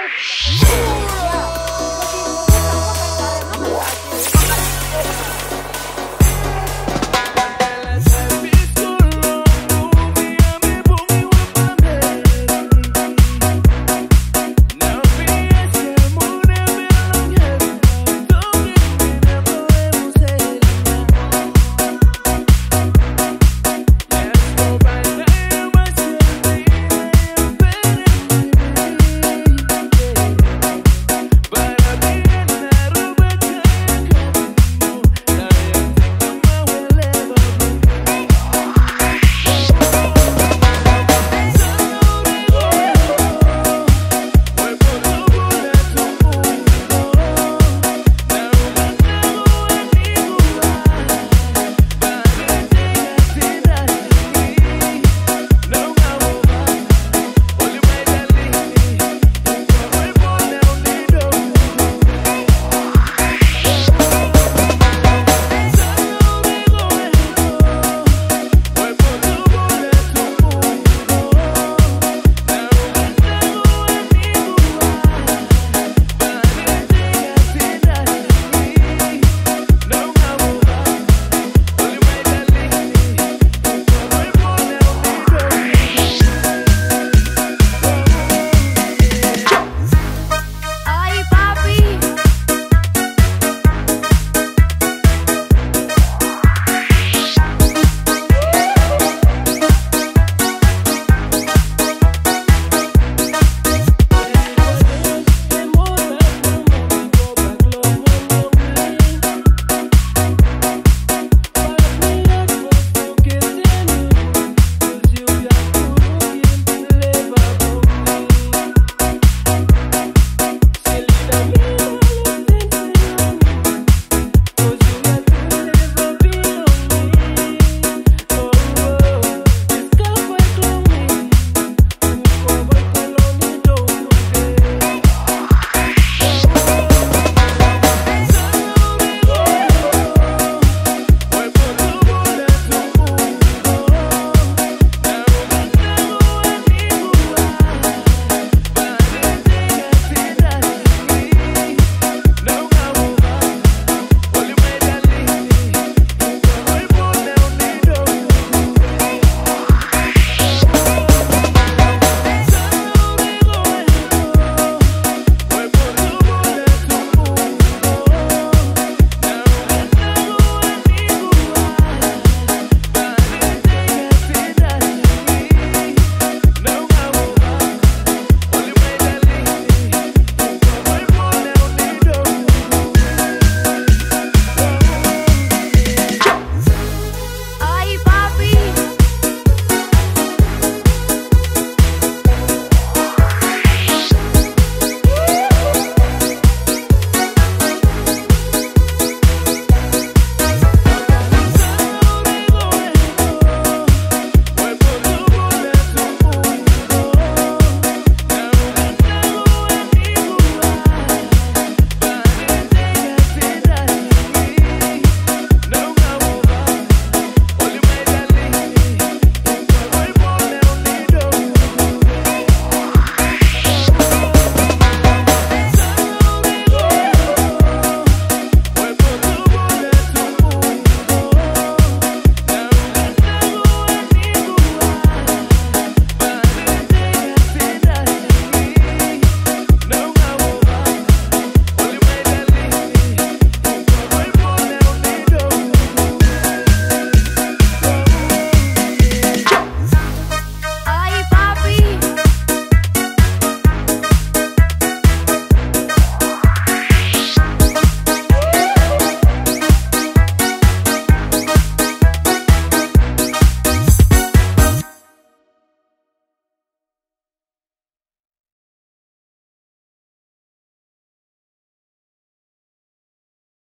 Bye.